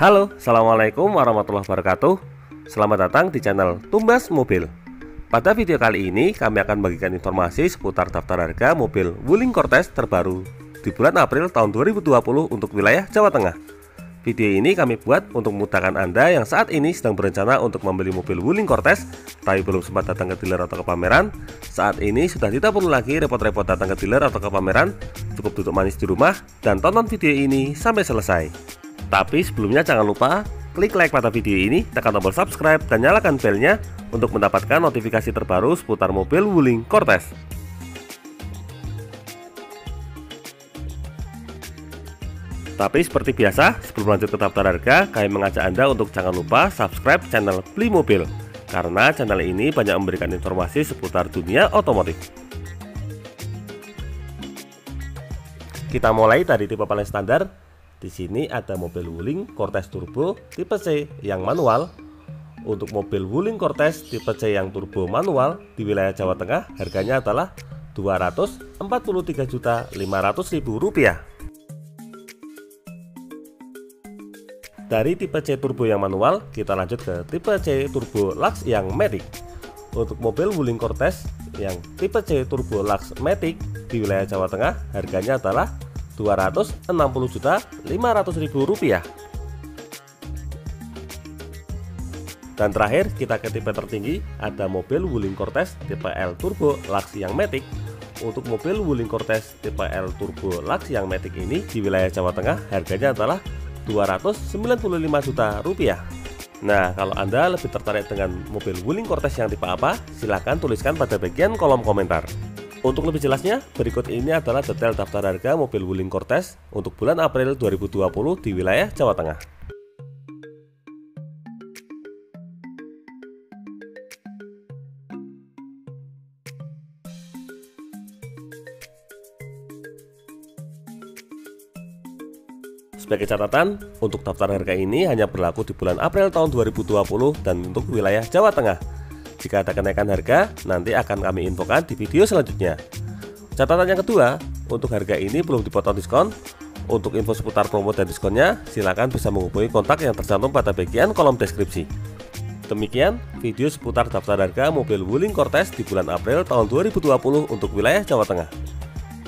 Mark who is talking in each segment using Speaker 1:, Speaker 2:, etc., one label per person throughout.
Speaker 1: Halo, Assalamualaikum warahmatullahi wabarakatuh Selamat datang di channel Tumbas Mobil Pada video kali ini kami akan bagikan informasi seputar daftar harga mobil Wuling Cortez terbaru di bulan April tahun 2020 untuk wilayah Jawa Tengah Video ini kami buat untuk memudahkan Anda yang saat ini sedang berencana untuk membeli mobil Wuling Cortez tapi belum sempat datang ke dealer atau ke pameran. Saat ini sudah tidak perlu lagi repot-repot datang ke dealer atau ke pameran, cukup duduk manis di rumah dan tonton video ini sampai selesai. Tapi sebelumnya jangan lupa klik like pada video ini, tekan tombol subscribe dan nyalakan belnya untuk mendapatkan notifikasi terbaru seputar mobil Wuling Cortez. Tapi seperti biasa, sebelum lanjut ke daftar harga, kami mengajak Anda untuk jangan lupa subscribe channel Beli Mobil karena channel ini banyak memberikan informasi seputar dunia otomotif. Kita mulai dari tipe paling standar. Di sini ada mobil Wuling Cortez Turbo tipe C yang manual. Untuk mobil Wuling Cortez tipe C yang turbo manual di wilayah Jawa Tengah harganya adalah Rp243.500.000 rupiah. Dari tipe C turbo yang manual, kita lanjut ke tipe C turbo Lux yang Matic. Untuk mobil Wuling Cortez yang tipe C turbo Lux Matic di wilayah Jawa Tengah, harganya adalah Rp260.500.000. Dan terakhir kita ke tipe tertinggi ada mobil Wuling Cortez tipe L Turbo Lux yang Matic. Untuk mobil Wuling Cortez tipe L Turbo Lux yang Matic ini di wilayah Jawa Tengah harganya adalah 295 juta rupiah. Nah, kalau Anda lebih tertarik dengan mobil Wuling Cortez yang tipe apa, silahkan tuliskan pada bagian kolom komentar. Untuk lebih jelasnya, berikut ini adalah detail daftar harga mobil Wuling Cortez untuk bulan April 2020 di wilayah Jawa Tengah. Sebagai catatan, untuk daftar harga ini hanya berlaku di bulan April tahun 2020 dan untuk wilayah Jawa Tengah. Jika ada kenaikan harga, nanti akan kami infokan di video selanjutnya. Catatan yang kedua, untuk harga ini belum dipotong diskon. Untuk info seputar promo dan diskonnya, silakan bisa menghubungi kontak yang tercantum pada bagian kolom deskripsi. Demikian video seputar daftar harga mobil Wuling Cortez di bulan April tahun 2020 untuk wilayah Jawa Tengah.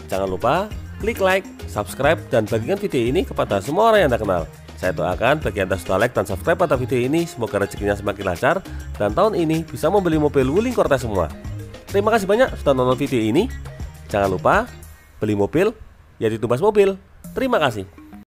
Speaker 1: Jangan lupa klik like, subscribe, dan bagikan video ini kepada semua orang yang Anda kenal. Saya doakan bagi Anda sudah like dan subscribe pada video ini, semoga rezekinya semakin lancar, dan tahun ini bisa membeli mobil Wuling Cortez semua. Terima kasih banyak sudah nonton video ini. Jangan lupa, beli mobil, ya ditumbas mobil. Terima kasih.